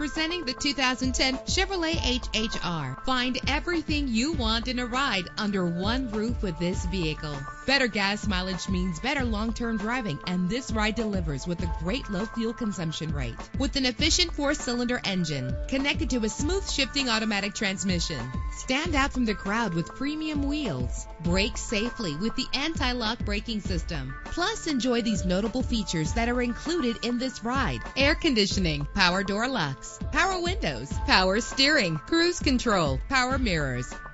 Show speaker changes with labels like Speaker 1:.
Speaker 1: Presenting the 2010 Chevrolet HHR. Find everything you want in a ride under one roof with this vehicle. Better gas mileage means better long-term driving, and this ride delivers with a great low fuel consumption rate. With an efficient four-cylinder engine connected to a smooth shifting automatic transmission. Stand out from the crowd with premium wheels. Brake safely with the anti-lock braking system. Plus, enjoy these notable features that are included in this ride. Air conditioning, power door locks, power windows, power steering, cruise control, power mirrors,